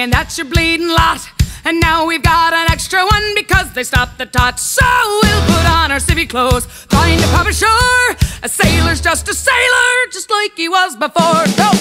saying that's your bleeding lot. And now we've got an extra one because they stopped the tot. So we'll put on our civvy clothes, find a pub ashore. A sailor's just a sailor, just like he was before. Go!